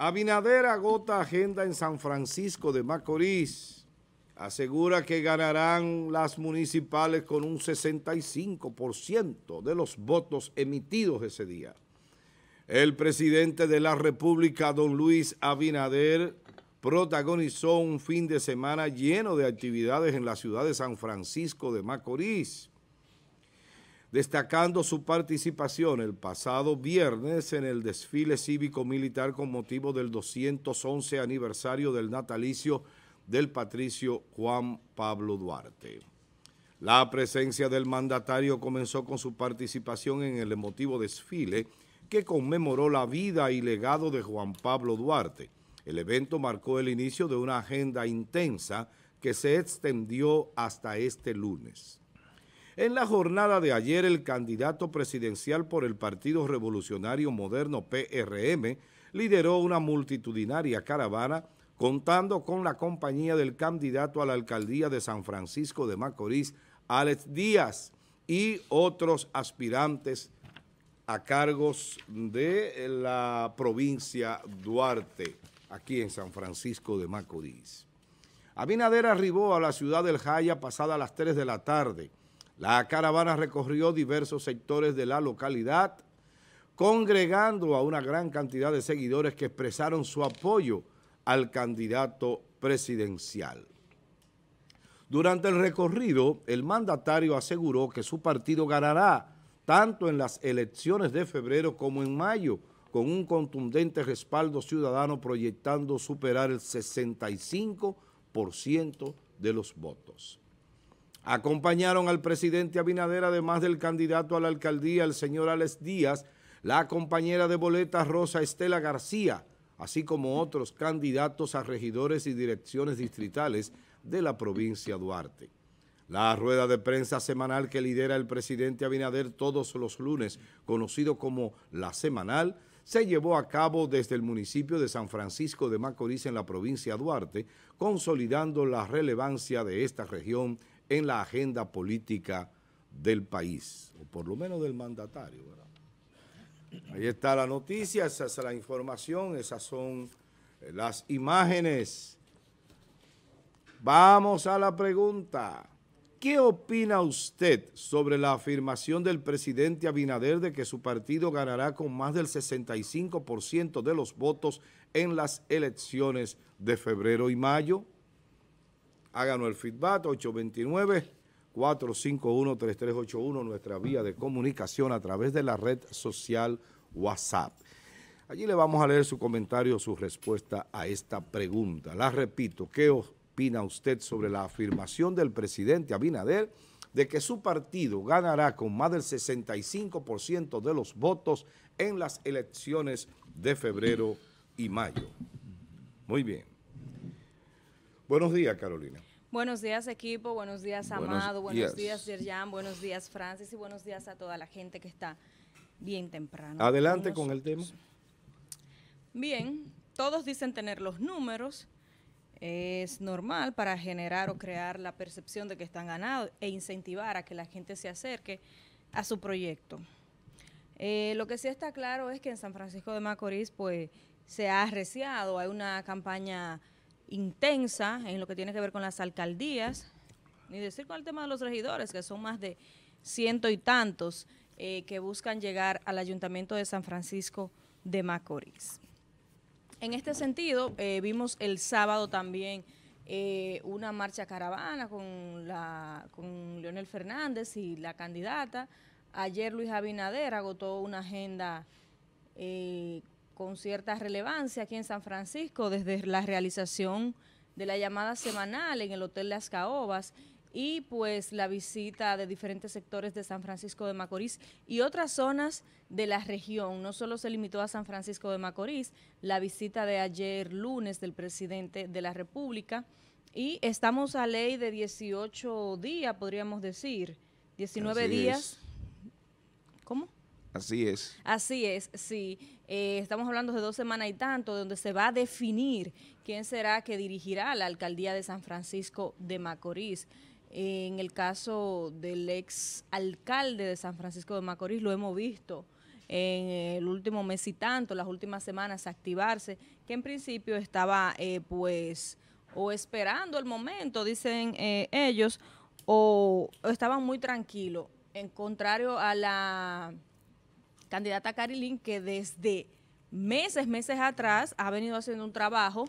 Abinader agota agenda en San Francisco de Macorís. Asegura que ganarán las municipales con un 65% de los votos emitidos ese día. El presidente de la República, don Luis Abinader, protagonizó un fin de semana lleno de actividades en la ciudad de San Francisco de Macorís destacando su participación el pasado viernes en el desfile cívico-militar con motivo del 211 aniversario del natalicio del patricio Juan Pablo Duarte. La presencia del mandatario comenzó con su participación en el emotivo desfile que conmemoró la vida y legado de Juan Pablo Duarte. El evento marcó el inicio de una agenda intensa que se extendió hasta este lunes. En la jornada de ayer, el candidato presidencial por el Partido Revolucionario Moderno PRM lideró una multitudinaria caravana contando con la compañía del candidato a la alcaldía de San Francisco de Macorís, Alex Díaz, y otros aspirantes a cargos de la provincia Duarte, aquí en San Francisco de Macorís. Abinader arribó a la ciudad del Jaya pasada las 3 de la tarde, la caravana recorrió diversos sectores de la localidad, congregando a una gran cantidad de seguidores que expresaron su apoyo al candidato presidencial. Durante el recorrido, el mandatario aseguró que su partido ganará tanto en las elecciones de febrero como en mayo, con un contundente respaldo ciudadano proyectando superar el 65% de los votos. Acompañaron al presidente Abinader, además del candidato a la alcaldía, el señor Alex Díaz, la compañera de boleta Rosa Estela García, así como otros candidatos a regidores y direcciones distritales de la provincia Duarte. La rueda de prensa semanal que lidera el presidente Abinader todos los lunes, conocido como La Semanal, se llevó a cabo desde el municipio de San Francisco de Macorís en la provincia Duarte, consolidando la relevancia de esta región en la agenda política del país, o por lo menos del mandatario. Ahí está la noticia, esa es la información, esas son eh, las imágenes. Vamos a la pregunta. ¿Qué opina usted sobre la afirmación del presidente Abinader de que su partido ganará con más del 65% de los votos en las elecciones de febrero y mayo? Háganos el feedback 829-451-3381, nuestra vía de comunicación a través de la red social WhatsApp. Allí le vamos a leer su comentario, su respuesta a esta pregunta. La repito, ¿qué opina usted sobre la afirmación del presidente Abinader de que su partido ganará con más del 65% de los votos en las elecciones de febrero y mayo? Muy bien. Buenos días, Carolina. Buenos días, equipo. Buenos días, Amado. Buenos, días, Yerjan. Buenos días, Francis. Y buenos días a toda la gente que está bien temprano. Adelante con, el tema. Bien, todos dicen tener los números. Es normal para generar o crear la percepción de que están ganados e incentivar a que la gente se acerque a su proyecto. Eh, lo que sí está claro es que en San Francisco de Macorís, pues, se ha arreciado. Hay una campaña intensa en lo que tiene que ver con las alcaldías, ni decir con el tema de los regidores, que son más de ciento y tantos eh, que buscan llegar al Ayuntamiento de San Francisco de Macorís. En este sentido, eh, vimos el sábado también eh, una marcha caravana con, la, con Leonel Fernández y la candidata. Ayer Luis Abinader agotó una agenda con cierta relevancia aquí en San Francisco desde la realización de la llamada semanal en el Hotel Las Caobas y pues la visita de diferentes sectores de San Francisco de Macorís y otras zonas de la región. No solo se limitó a San Francisco de Macorís, la visita de ayer lunes del presidente de la República y estamos a ley de 18 días, podríamos decir, 19 días. ¿Cómo? Así es. Así es, sí. Eh, estamos hablando de dos semanas y tanto, donde se va a definir quién será que dirigirá la alcaldía de San Francisco de Macorís. en el caso del ex alcalde de San Francisco de Macorís, lo hemos visto en el último mes y tanto, las últimas semanas, activarse, que en principio estaba eh, pues o esperando el momento, dicen eh, ellos, o, estaban muy tranquilos, en contrario a la candidata Carilín, que desde meses, meses atrás ha venido haciendo un trabajo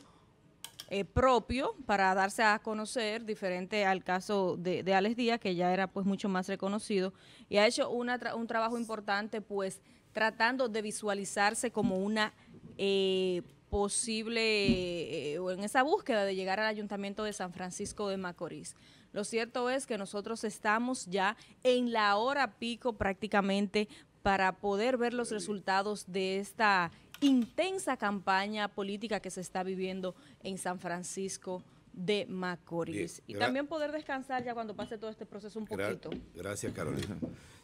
eh, propio para darse a conocer, diferente al caso de, Alex Díaz, que ya era pues mucho más reconocido, y ha hecho una un trabajo importante pues tratando de visualizarse como una eh, posible, eh, o en esa búsqueda de llegar al Ayuntamiento de San Francisco de Macorís. Lo cierto es que nosotros estamos ya en la hora pico prácticamente para poder ver los resultados de esta intensa campaña política que se está viviendo en San Francisco de Macorís. y también poder descansar ya cuando pase todo este proceso un poquito. gracias, Carolina.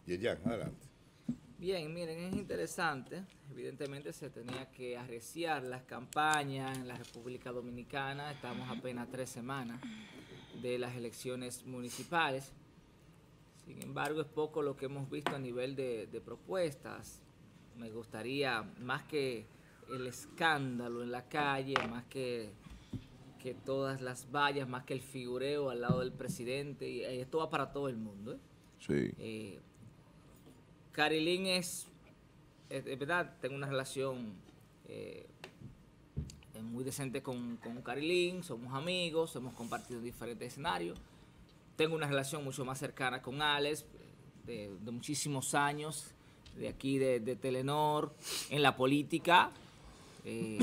Y ya, adelante. Bien, miren, es interesante. Evidentemente se tenía que arreciar las campañas en la República Dominicana. Estamos apenas tres semanas de las elecciones municipales. Sin embargo, es poco lo que hemos visto a nivel de, propuestas. Me gustaría, más que el escándalo en la calle, más que, que todas las vallas, más que el figureo al lado del presidente, y esto va para todo el mundo. ¿eh? Sí. Eh, Carilín es, es, verdad, tengo una relación eh, muy decente con, con Carilín, somos amigos, hemos compartido diferentes escenarios. Tengo una relación mucho más cercana con Alex, de, muchísimos años, de aquí de, Telenor, en la política eh,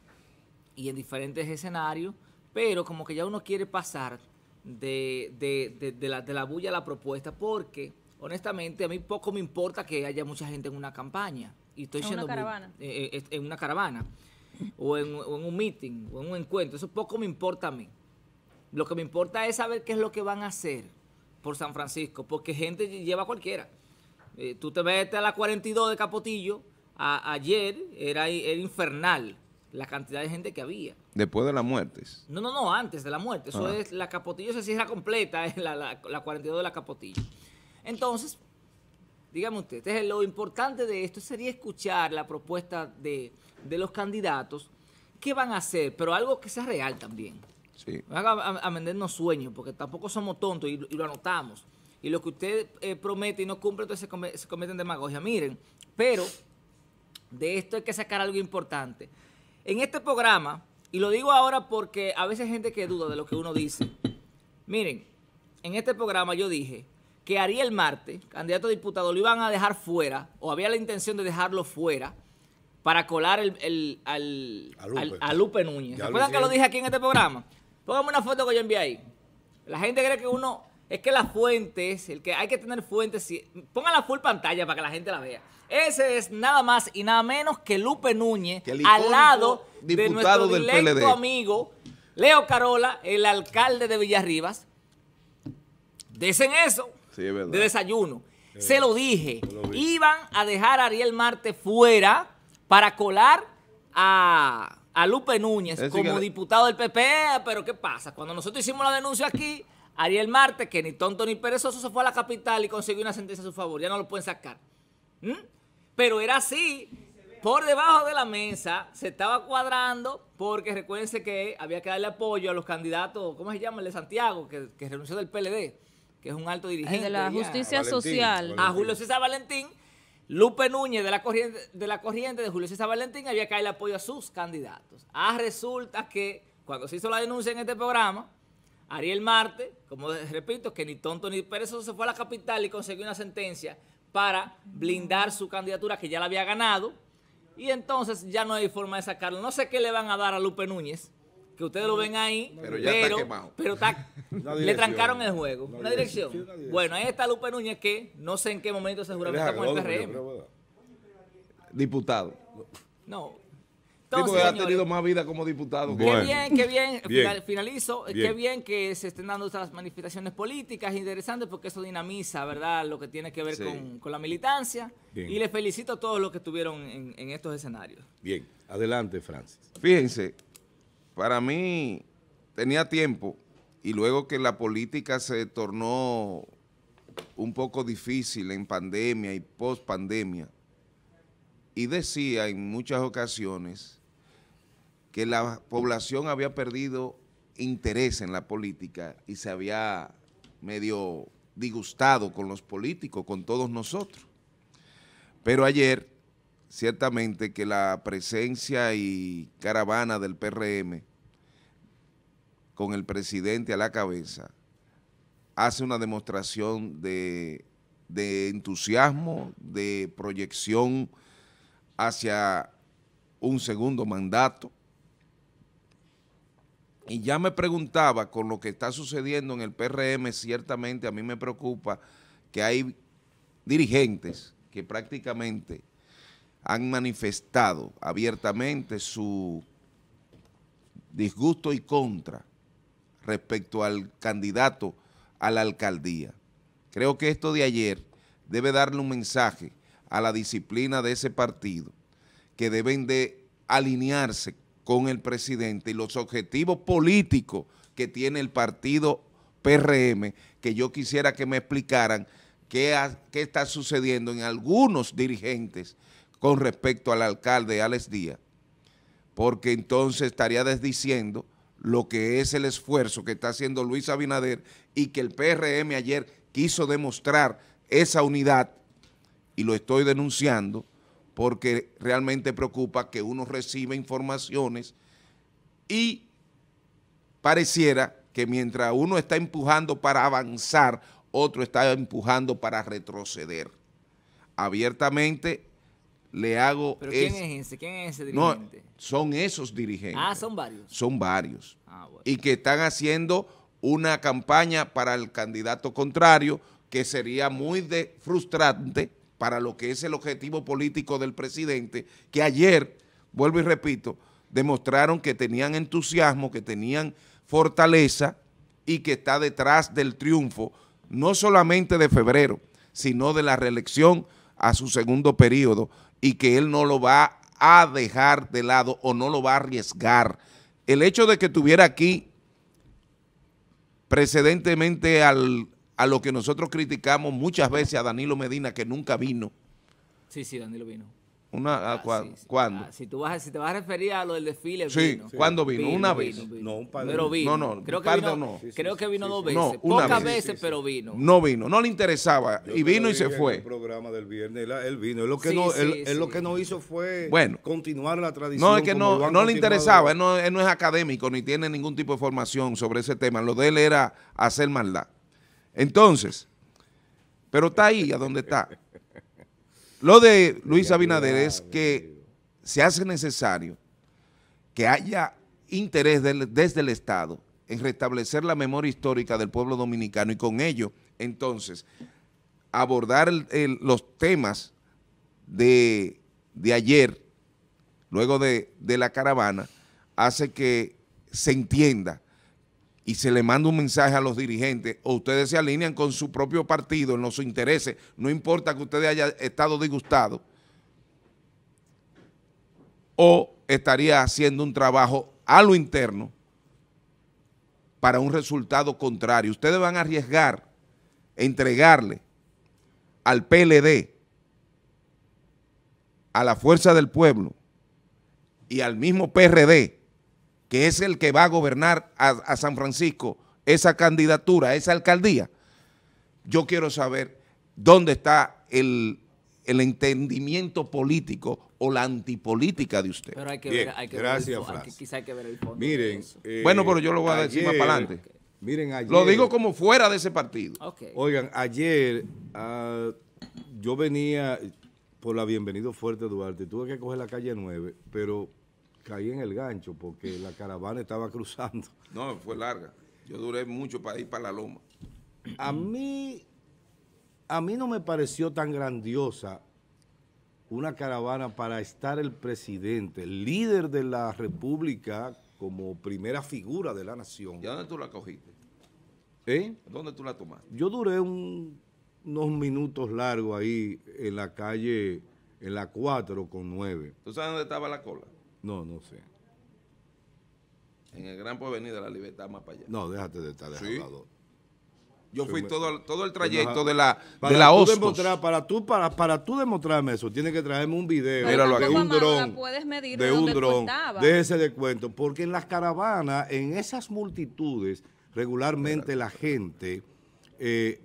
y en diferentes escenarios, pero como que ya uno quiere pasar de, de, la, de la bulla a la propuesta, porque honestamente, a mí poco me importa que haya mucha gente en una campaña. Y estoy en una caravana. Eh, eh, en una caravana. O en, un meeting, o en un encuentro. Eso poco me importa a mí. Lo que me importa es saber qué es lo que van a hacer por San Francisco. Porque gente lleva cualquiera. Eh, tú te ves a la 42 de Capotillo. ayer era, era infernal la cantidad de gente que había. Después de las muertes. No, no, no, antes de la muerte. Eso ah. es, la Capotillo se cierra completa, es la, la, la 42 de la Capotillo. Entonces, dígame usted, lo importante de esto sería escuchar la propuesta de, los candidatos, qué van a hacer, pero algo que sea real también. Sí. A, a, vendernos sueños, porque tampoco somos tontos y, lo anotamos. Y lo que usted eh, promete y no cumple, entonces se, se cometen demagogia. Miren, pero de esto hay que sacar algo importante. En este programa, y lo digo ahora porque a veces hay gente que duda de lo que uno dice. Miren, en este programa yo dije que Ariel Marte, candidato a diputado, lo iban a dejar fuera, o había la intención de dejarlo fuera, para colar el, al, a, Lupe. Núñez. ¿Recuerdan que lo dije aquí en este programa? Póngame una foto que yo envié ahí. La gente cree que uno... Es que las fuentes, el que hay que tener fuentes, pongan la full pantalla para que la gente la vea. Ese es nada más y nada menos que Lupe Núñez al lado de nuestro directo amigo Leo Carola, el alcalde de Villarribas. Dicen eso de desayuno. Se lo dije. Iban a dejar a Ariel Marte fuera para colar a, Lupe Núñez como diputado del PP. Pero ¿qué pasa? Cuando nosotros hicimos la denuncia aquí, Ariel Marte, que ni tonto ni perezoso, se fue a la capital y consiguió una sentencia a su favor. Ya no lo pueden sacar. ¿Mm? Pero era así. Por debajo de la mesa se estaba cuadrando porque recuérdense que había que darle apoyo a los candidatos, ¿cómo se llama? El de Santiago, que, que renunció del PLD que es un alto dirigente. de la justicia social. A Julio César Valentín, Lupe Núñez de la corriente de, la corriente de Julio César Valentín había que darle apoyo a sus candidatos. Ah, resulta que cuando se hizo la denuncia en este programa, Ariel Marte, como repito, que ni tonto ni perezoso se fue a la capital y consiguió una sentencia para blindar su candidatura que ya la había ganado. Y entonces ya no hay forma de sacarlo. No sé qué le van a dar a Lupe Núñez, que ustedes lo ven ahí, pero, ya está quemado. pero le trancaron el juego. Una, dirección. Bueno, ahí está Lupe Núñez que no sé en qué momento seguramente está con el PRM. Diputado. No. Entonces, ha tenido más vida como diputado. Qué bien, qué bien, finalizo, qué bien que se estén dando estas manifestaciones políticas interesantes porque eso dinamiza, ¿verdad?, lo que tiene que ver con, la militancia. Y les felicito a todos los que estuvieron en, en estos escenarios. Bien, adelante, Francis. Fíjense, para mí tenía tiempo y luego que la política se tornó un poco difícil en pandemia y post pandemia, y decía en muchas ocasiones que la población había perdido interés en la política y se había medio disgustado con los políticos, con todos nosotros. Pero ayer, ciertamente que la presencia y caravana del PRM con el presidente a la cabeza hace una demostración de, entusiasmo, de proyección hacia un segundo mandato. Y ya me preguntaba con lo que está sucediendo en el PRM, ciertamente a mí me preocupa que hay dirigentes que prácticamente han manifestado abiertamente su disgusto y contra respecto al candidato a la alcaldía. Creo que esto de ayer debe darle un mensaje a la disciplina de ese partido, que deben de alinearse con el presidente y los objetivos políticos que tiene el partido PRM, que yo quisiera que me explicaran qué, qué está sucediendo en algunos dirigentes con respecto al alcalde Alex Díaz, porque entonces estaría desdiciendo lo que es el esfuerzo que está haciendo Luis Abinader y que el PRM ayer quiso demostrar esa unidad y lo estoy denunciando porque realmente preocupa que uno reciba informaciones y pareciera que mientras uno está empujando para avanzar, otro está empujando para retroceder. Abiertamente le hago... ¿Pero quién es, ese? ¿Quién es ese dirigente? No, son esos dirigentes. Ah, son varios. Son varios. Ah, bueno. Y que están haciendo una campaña para el candidato contrario que sería muy de frustrante para lo que es el objetivo político del presidente, que ayer, vuelvo y repito, demostraron que tenían entusiasmo, que tenían fortaleza y que está detrás del triunfo, no solamente de febrero, sino de la reelección a su segundo periodo y que él no lo va a dejar de lado o no lo va a arriesgar. El hecho de que tuviera aquí precedentemente al, a lo que nosotros criticamos muchas veces a Danilo Medina, que nunca vino. Sí, sí, Danilo vino. Una, ah, ¿Cuándo? Ah, si, tú vas, si te vas a referir a lo del desfile, sí, vino. ¿cuándo vino? ¿Una vez? No, un par de Pero vino. No, no, creo que vino, no. creo que vino dos veces. No, Pocas veces, pero vino. No vino, no le interesaba y vino y se fue. el programa del viernes, él vino. Él lo que, no, él, lo que no hizo fue continuar la tradición. No, es que no, no le interesaba, él no, él no es académico ni tiene ningún tipo de formación sobre ese tema. Lo de él era hacer maldad. Entonces, pero está ahí, a donde está. Lo de Luis Abinader es que se hace necesario que haya interés desde el Estado en restablecer la memoria histórica del pueblo dominicano y con ello, entonces, abordar los temas de, ayer, luego de, de la caravana, hace que se entienda y se le manda un mensaje a los dirigentes o ustedes se alinean con su propio partido en los intereses, no importa que ustedes hayan estado disgustados, o estaría haciendo un trabajo a lo interno para un resultado contrario. Ustedes van a arriesgar, entregarle al PLD, a la Fuerza del Pueblo y al mismo PRD, que es el que va a gobernar a, San Francisco, esa candidatura, esa alcaldía, yo quiero saber dónde está el, el entendimiento político o la antipolítica de usted. Pero hay que ver, hay que gracias, ver el, quizá hay que ver el fondo. Miren, eh, bueno, pero yo lo voy a decir más para adelante. Miren, ayer, Lo digo como fuera de ese partido. Oigan, ayer uh, yo venía por la Bienvenido Fuerte Duarte, tuve que coger la calle 9, pero caí en el gancho porque la caravana estaba cruzando. No, fue larga. Yo duré mucho para ir para la loma. A mí a mí no me pareció tan grandiosa una caravana para estar el presidente, el líder de la república como primera figura de la nación. ¿Y dónde tú la cogiste? ¿Eh? ¿Dónde tú la tomaste? Yo duré unos minutos largos ahí en la calle, en la 4 con 9. ¿Tú sabes dónde estaba la cola? No, no sé. En el Gran Porvenir de la Libertad, más para allá. No, déjate de estar de ¿Sí? Yo fui todo, todo el trayecto de la, Para de la tú demostrar- para tú, para, para tú demostrarme eso, tienes que traerme un video Míralo de aquí. un dron. de un dron. estabas. De ese descuento. Porque en las caravanas, en esas multitudes, regularmente la gente eh,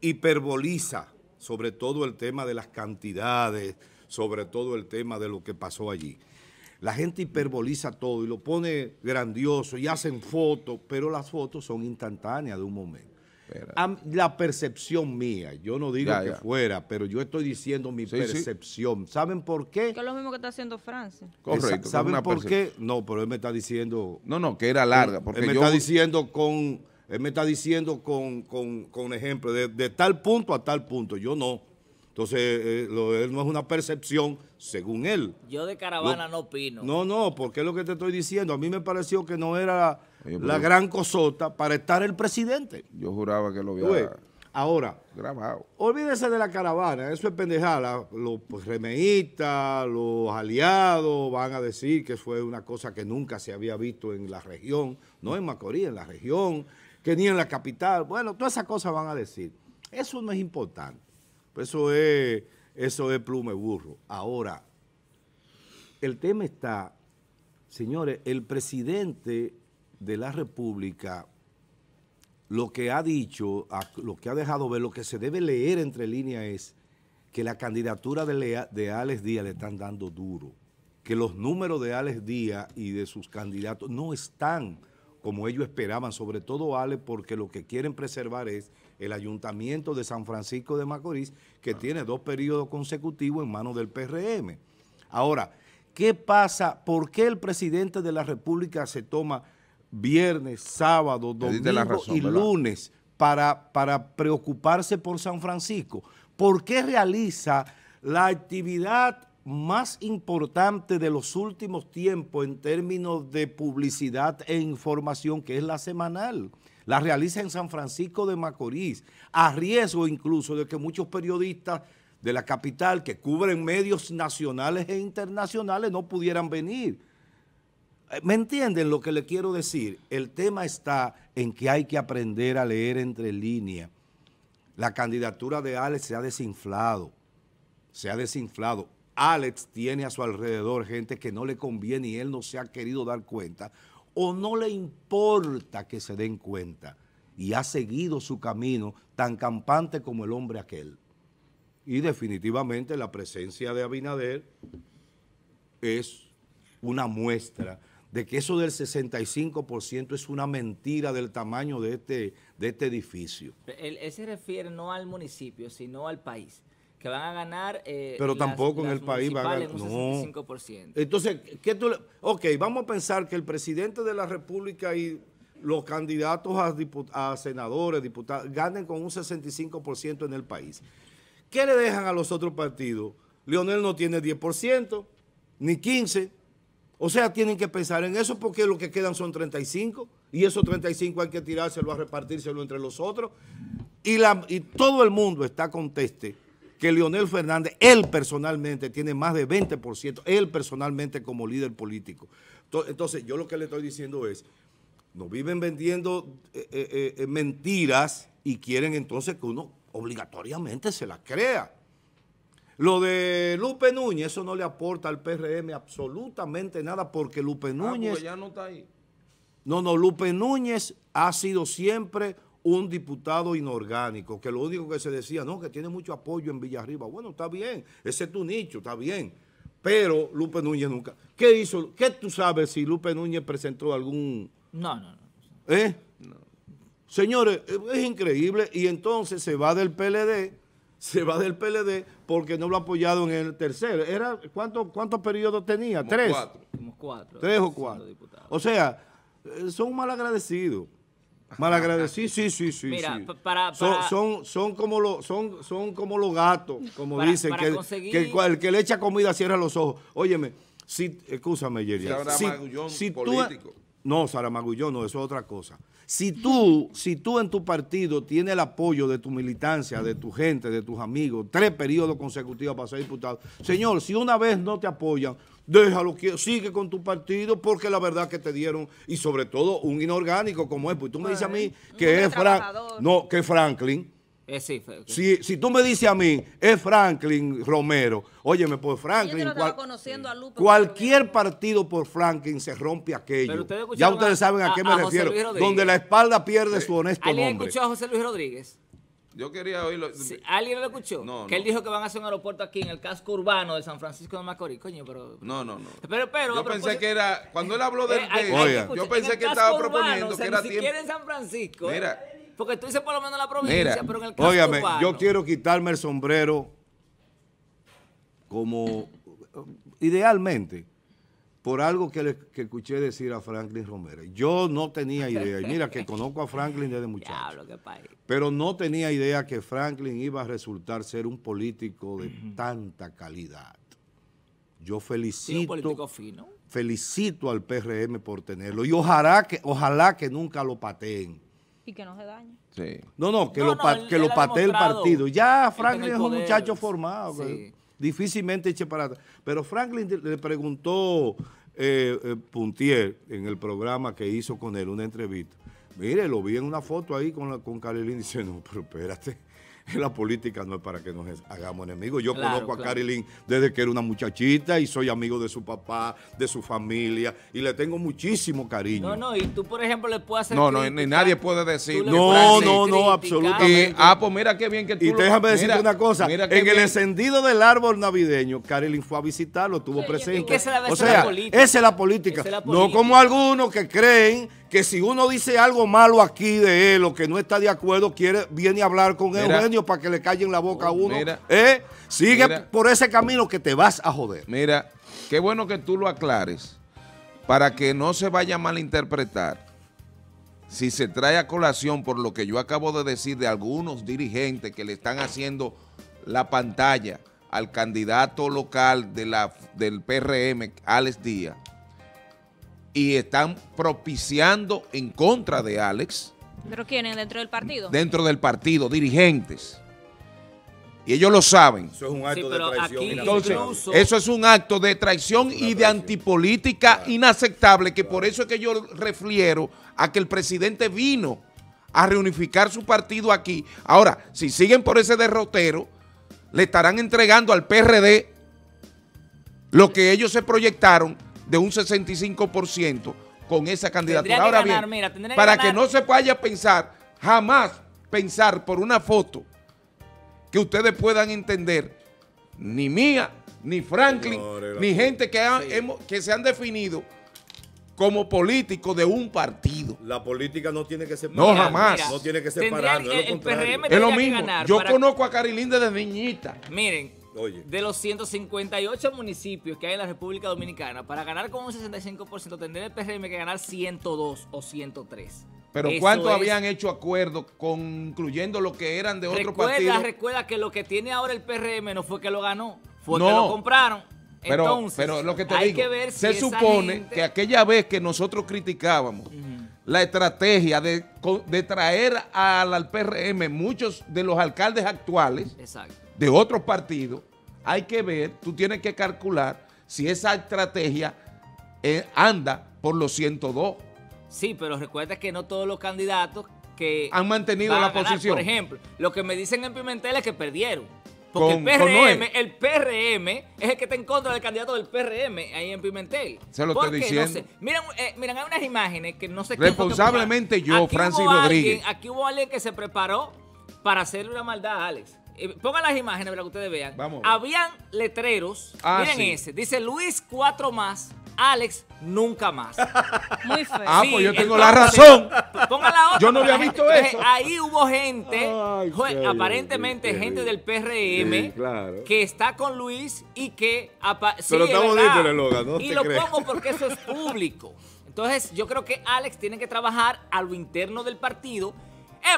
hiperboliza sobre todo el tema de las cantidades, sobre todo el tema de lo que pasó allí. La gente hiperboliza todo y lo pone grandioso y hacen fotos, pero las fotos son instantáneas de un momento. Espera. La percepción mía, yo no digo Ya, que ya. fuera, pero yo estoy diciendo mi Sí, sí. percepción. ¿Saben por qué? Que es lo mismo que está haciendo Francia. Correcto. ¿Saben por percepción. qué? No, pero él me está diciendo... No, no, que era larga. Porque él me yo, está diciendo con... Él me está diciendo con, con, con ejemplo, de, de tal punto a tal punto. Yo no. Entonces, eh, lo de él no es una percepción, según él. Yo de caravana no opino. No, no, porque es lo que te estoy diciendo. A mí me pareció que no era Oye, la gran cosota para estar el presidente. yo juraba que lo había Ahora, grabado. Olvídese de la caravana, eso es pendejada. Los pues, remeístas, los aliados van a decir que fue una cosa que nunca se había visto en la región, no en Macorís, en la región, que ni en la capital. Bueno, todas esas cosas van a decir. Eso no es importante. Eso es, eso es plume burro. Ahora, el tema está, señores, el presidente de la República lo que ha dicho, lo que ha dejado ver, lo que se debe leer entre líneas es que la candidatura de, de Alex Díaz le están dando duro, que los números de Alex Díaz y de sus candidatos no están como ellos esperaban, sobre todo Alex, porque lo que quieren preservar es el ayuntamiento de San Francisco de Macorís, que tiene dos periodos consecutivos en manos del PRM. Ahora, ¿qué pasa? ¿Por qué el presidente de la República se toma viernes, sábado, domingo razón, y ¿verdad? lunes para, para preocuparse por San Francisco? ¿Por qué realiza la actividad más importante de los últimos tiempos en términos de publicidad e información, que es la semanal? La realiza en San Francisco de Macorís, a riesgo incluso de que muchos periodistas de la capital que cubren medios nacionales e internacionales no pudieran venir. Eh, ¿Me entienden lo que le quiero decir? El tema está en que hay que aprender a leer entre líneas. La candidatura de Alex se ha desinflado, se ha desinflado. Alex tiene a su alrededor gente que no le conviene y él no se ha querido dar cuenta o no le importa que se den cuenta y ha seguido su camino tan campante como el hombre aquel. Y definitivamente la presencia de Abinader es una muestra de que eso del 65% es una mentira del tamaño de este, de este edificio. Él, él se refiere no al municipio, sino al país. Que van a ganar. eh, Pero las- tampoco en las el país va a ganar. un No. 65%. Entonces, ¿qué tú le- ok, vamos a pensar que el presidente de la República y los candidatos a, a senadores, diputados, ganen con un 65% en el país. ¿Qué le dejan a los otros partidos? Leonel no tiene 10%, ni 15%. O sea, tienen que pensar en eso porque lo que quedan son 35 y esos 35 hay que tirárselo a repartírselo entre los otros. Y, la, y todo el mundo está conteste que Leonel Fernández, él personalmente, tiene más de 20%, él personalmente como líder político. To- Entonces, yo lo que le estoy diciendo es, nos viven vendiendo eh, eh, eh, mentiras y quieren entonces que uno obligatoriamente se las crea. Lo de Lupe Núñez, eso no le aporta al PRM absolutamente nada porque Lupe Ah, Núñez... porque ya no está ahí. No, no, Lupe Núñez ha sido siempre un diputado inorgánico, que lo único que se decía, no, que tiene mucho apoyo en Villarriba. Bueno, está bien, ese es tu nicho, está bien. Pero Lupe Núñez nunca. ¿Qué hizo? ¿Qué tú sabes si Lupe Núñez presentó algún... No, no, no. ¿Eh? Señores, es increíble y entonces se va del PLD, se va del PLD porque no lo ha apoyado en el tercero. Era, ¿cuánto, ¿Cuántos periodos tenía? Como Tres. cuatro. Como cuatro. Tres o cuatro. diputados. O sea, eh, son malagradecidos. Malagradecidos, sí, sí, sí. Mira, sí. pa- para- Son, para- son, son, como los, son, son como los gatos, como Para- dicen, para que, conseguir- que el, que le echa comida cierra los ojos. Óyeme, si, escúchame, Yeri. Se habrá si, si tú, político. No, Sara Magullón, no, eso es otra cosa. Si tú, si tú en tu partido tienes el apoyo de tu militancia, de tu gente, de tus amigos, tres periodos consecutivos para ser diputado, señor, si una vez no te apoyan, déjalo, que sigue con tu partido, porque la verdad que te dieron, y sobre todo un inorgánico como es, pues tú me dices a mí que es Frank, no, que es Franklin, Eh, sí, fue- si, si tú me dices a mí, es Franklin Romero, óyeme, pues Yo Franklin, cual- conociendo a Lupe. cualquier partido por Franklin se rompe Pero aquello. ustedes Ya ustedes a- saben a, a- qué me a refiero. Donde la espalda pierde su honesto ¿Alguien nombre. escuchó a José Luis Rodríguez? Yo quería oírlo. Sí, ¿Alguien lo escuchó? No, que él dijo que van a hacer un aeropuerto aquí en el casco urbano de San Francisco de Macorís. Coño, pero... No, no, no. Pero, pero, Yo pensé que era, cuando él habló del Eh, hay- hay de- Oiga. yo en pensé que estaba urbano, proponiendo o sea, que era ni tiempo. en San Francisco. ¿eh? Mira. Porque tú dices por lo menos en la provincia, Mira. pero en el casco Óigame, urbano. yo quiero quitarme el sombrero como idealmente por algo que, le, que escuché decir a Franklin Romero. Yo no tenía idea, y mira que conozco a Franklin desde muchacho, pero no tenía idea que Franklin iba a resultar ser un político de tanta calidad. Yo Sí, un felicito político fino. felicito al PRM por tenerlo y ojalá que, ojalá que nunca lo pateen. Y que no se dañe. Sí. No, no, que No, lo, no, él- que él lo patee el partido. Ya Franklin es un muchacho formado, sí. que difícilmente eche para atrás. Pero Franklin le- preguntó eh, eh, Puntier en el programa que hizo con él, una entrevista. Mire, lo vi en una foto ahí con, la, con Carilín. Dice, no, pero espérate. La política no es para que nos hagamos enemigos. Yo Claro, conozco a claro. Carilín desde que era una muchachita y soy amigo de su papá, de su familia y le tengo muchísimo cariño. No, no, y tú, por ejemplo, le puedes hacer No, no, crítica, ni nadie puede decir. No, no, no, absolutamente. Y, ah, pues mira qué bien que tú Y lo- déjame decirte mira, una cosa, en el encendido del árbol navideño, Carolyn fue a visitarlo, estuvo Sí, presente. que esa debe o la sea, política. esa es la política. Esa es la No como algunos que creen que si uno dice algo malo aquí de él o que no está de acuerdo, quiere viene a hablar con Mira. Eugenio para que le callen la boca a uno. Mira. ¿Eh? Sigue Mira. por ese camino que te vas a joder. Mira, qué bueno que tú lo aclares para que no se vaya a malinterpretar. Si se trae a colación por lo que yo acabo de decir de algunos dirigentes que le están haciendo la pantalla al candidato local de la, del PRM, Alex Díaz, y están propiciando en contra de Alex ¿Pero quiénes dentro del partido? dentro del partido, dirigentes. Y ellos lo saben. Eso es un acto de traición Entonces, Incluso- eso es un acto de traición y de antipolítica inaceptable, que por eso es que yo refiero a que el presidente vino a reunificar su partido aquí. Ahora, si siguen por ese derrotero, le estarán entregando al PRD lo que ellos se proyectaron de un 65% con esa candidatura. que Ahora ganar, bien, mira, tendrían que para ganar- que no se vaya a pensar, jamás pensar por una foto que ustedes puedan entender, ni mía, ni Franklin, ni gente que, han- hemos- que se han definido como políticos de un partido. La política no tiene que No, Mira, jamás. mira, No tiene que lo el, el contrario. PRM Es lo mismo. ganar Yo para- conozco a Carilín desde niñita. Miren, Oye. de los 158 municipios que hay en la República Dominicana, para ganar con un 65% tendría el PRM que ganar 102 o 103. Pero Eso ¿cuántos es- habían hecho acuerdos con incluyendo los que eran de otro Recuerda, partido? recuerda que lo que tiene ahora el PRM no fue que lo ganó, fue No. que lo compraron. Pero, Entonces, pero lo que te hay digo, que ver si se supone gente- que aquella vez que nosotros criticábamos la estrategia de traer al, al PRM muchos de los alcaldes actuales Exacto. De otros partidos, hay que ver, tú tienes que calcular si esa estrategia eh, anda por los 102. Sí, pero recuerda que no todos los candidatos que Han mantenido la ganar. posición. Por ejemplo, lo que me dicen en Pimentel es que perdieron. Porque Con- el. PRM, el PRM es el que está en contra del candidato del PRM ahí en Pimentel. Se lo ¿Por estoy? No diciendo. sé. Miren, eh, miren, hay unas imágenes que no sé Responsablemente yo, Aquí Francis Rodríguez. alguien- aquí hubo alguien que se preparó para hacerle una maldad a Alex. Eh, pongan las imágenes para que ustedes vean. Vamos. Habían letreros. Ah, miren sí. ese. Dice Luis cuatro más, Alex nunca más. Muy feo. Ah, Sí, pues yo tengo la razón. Ponga la otra. Yo no había visto gente. eso. Entonces, Ahí hubo gente, Ay, aparentemente qué gente del PRM, Sí, claro. que está con Luis y que... sí, Pero es está verdad. bonito el eslogan, no Y te lo pongo porque eso es público. Entonces, yo creo que Alex tiene que trabajar a lo interno del partido.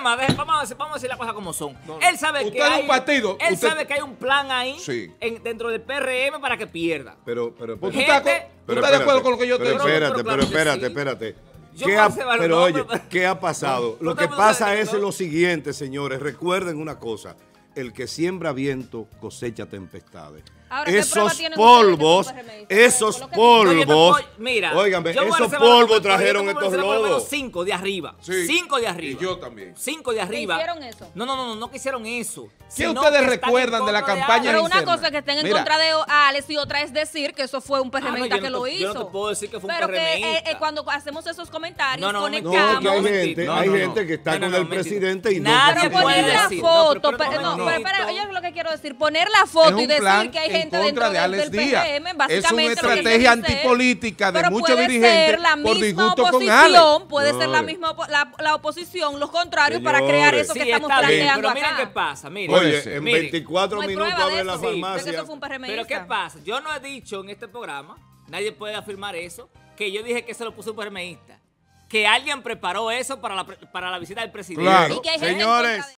Más, deje- vamos a decir, vamos a decir las cosas como son. Él sabe Usted que es un hay, partido, Él usted- sabe que hay un plan ahí Sí. en- dentro del PRM para que pierda. Pero, pero, Pues pero, tú estás, con- Gente- tú estás de acuerdo con lo que yo te pero digo. espérate, Pero espérate, espérate. ¿Qué ha- pero oye, ¿qué ha pasado? No, lo que pasa es lo siguiente, señores. Recuerden una cosa. El que siembra viento cosecha tempestades. Ahora, ¿qué prueba esos polvos, esos No, polvos, mira, óigame, esos polvos trajeron estos lodos. cinco de arriba. Sí. Cinco de arriba. Y yo también. Cinco de arriba. hicieron eso? No, no, no, no, no que hicieron eso. ¿Qué ustedes recuerdan de la campaña. Pero una cosa es que estén en contra de Alex y otra es decir que eso fue un Ah, no, PRMista no que lo hizo. yo no te puedo decir que fue un Pero que eh, eh, cuando hacemos esos comentarios No, no, no, No, conectamos. que hay gente, No, hay no, no. gente que está No, no, con no, el presidente y no Pero poner la decir. No, foto, no, no, pero no. espera, oye lo que quiero decir, poner la foto y decir que hay en gente contra de Alex del Díaz. Es una estrategia antipolítica de muchos puede dirigentes ser la por misma disgusto con oposición, Alex. puede ser la misma opo- la, la oposición, los contrarios para crear eso Sí, que estamos está bien, planteando pero miren acá. qué pasa, miren. Oye, en Miren, 24 No minutos abre la sí, farmacia. Pero ¿qué pasa? Yo no he dicho en este programa, nadie puede afirmar eso, que yo dije que se lo puso un PRMista. Que alguien preparó eso para la, para la visita del presidente. Claro. Y que hay gente en Señores.